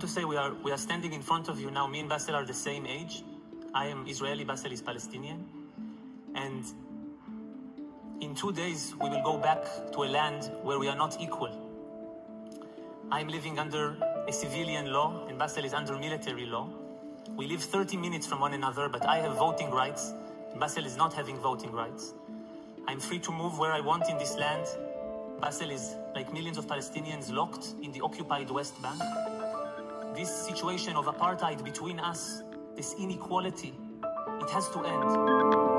say we are, we are standing in front of you now. Me and Basel are the same age. I am Israeli, Basel is Palestinian. And in two days, we will go back to a land where we are not equal. I'm living under a civilian law, and Basel is under military law. We live 30 minutes from one another, but I have voting rights, and Basel is not having voting rights. I'm free to move where I want in this land. Basel is, like millions of Palestinians, locked in the occupied West Bank. This situation of apartheid between us, this inequality, it has to end.